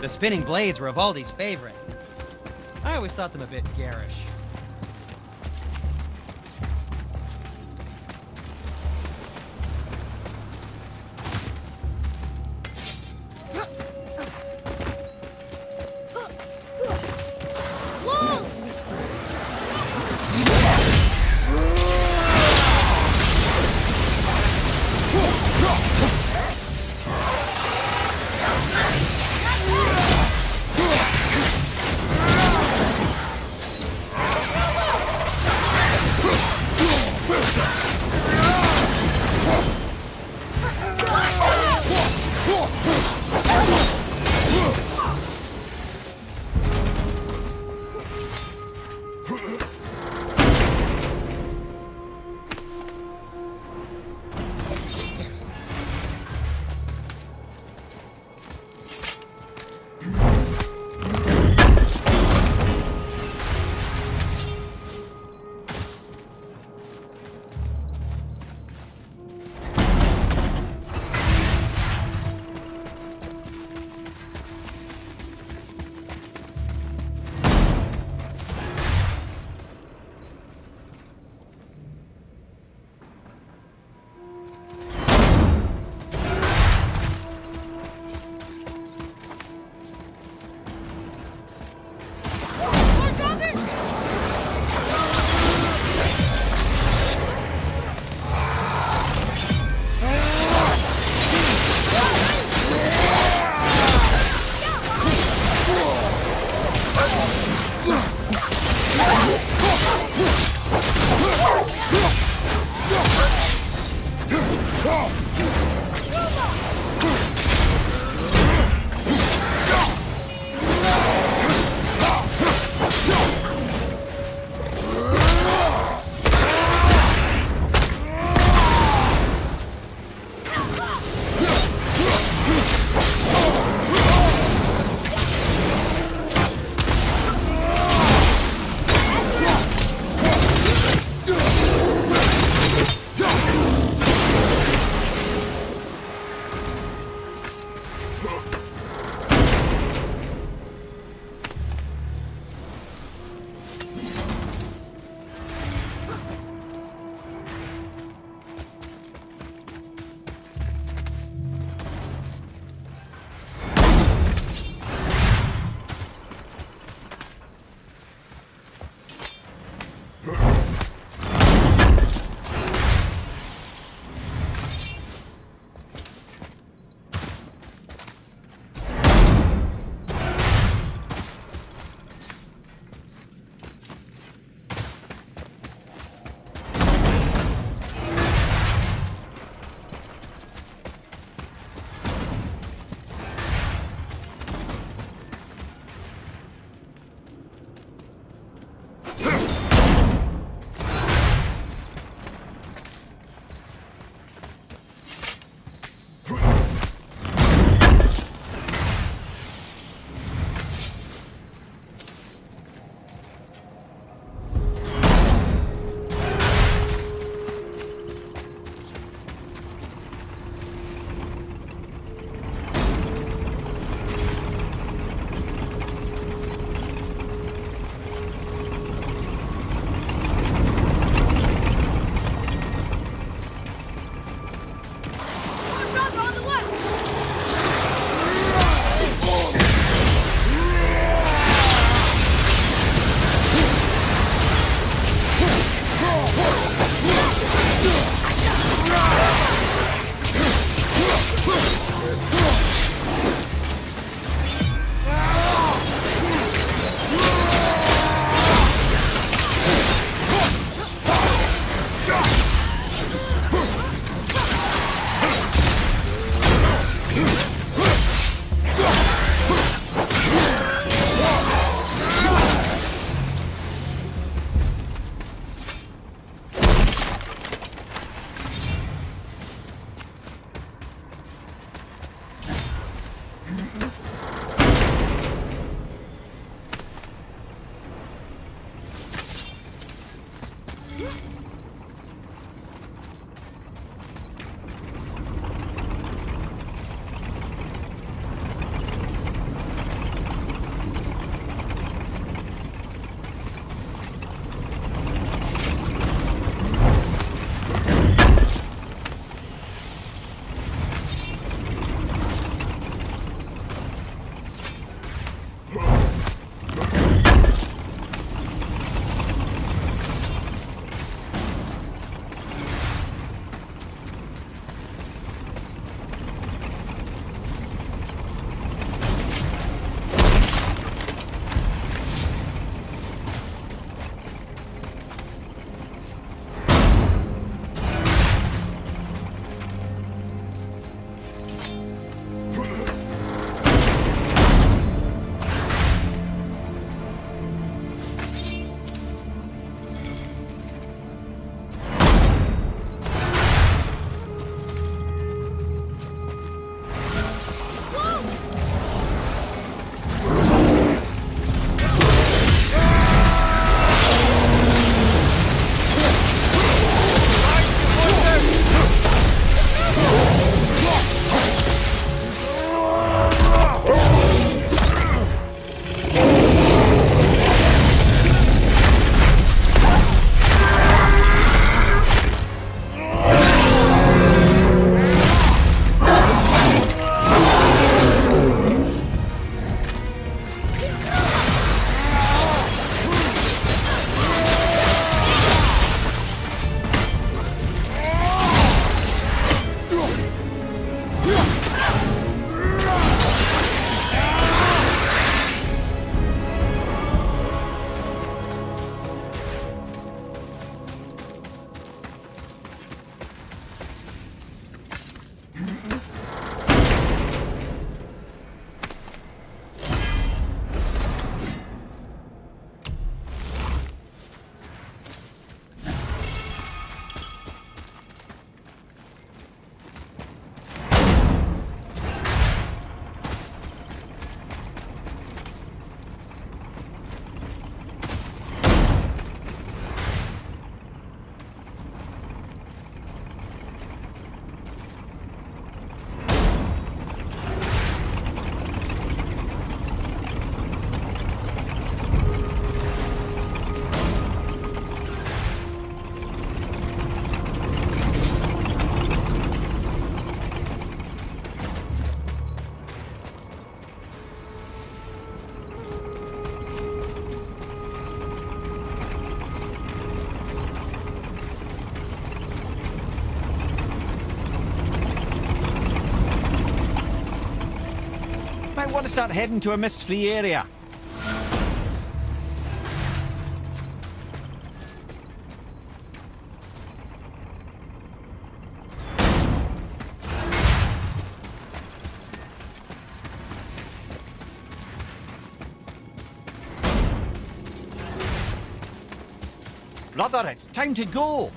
The spinning blades were Ivaldi's favorite. I always thought them a bit garish. Might want to start heading to a mist-free area. Brother, it's time to go.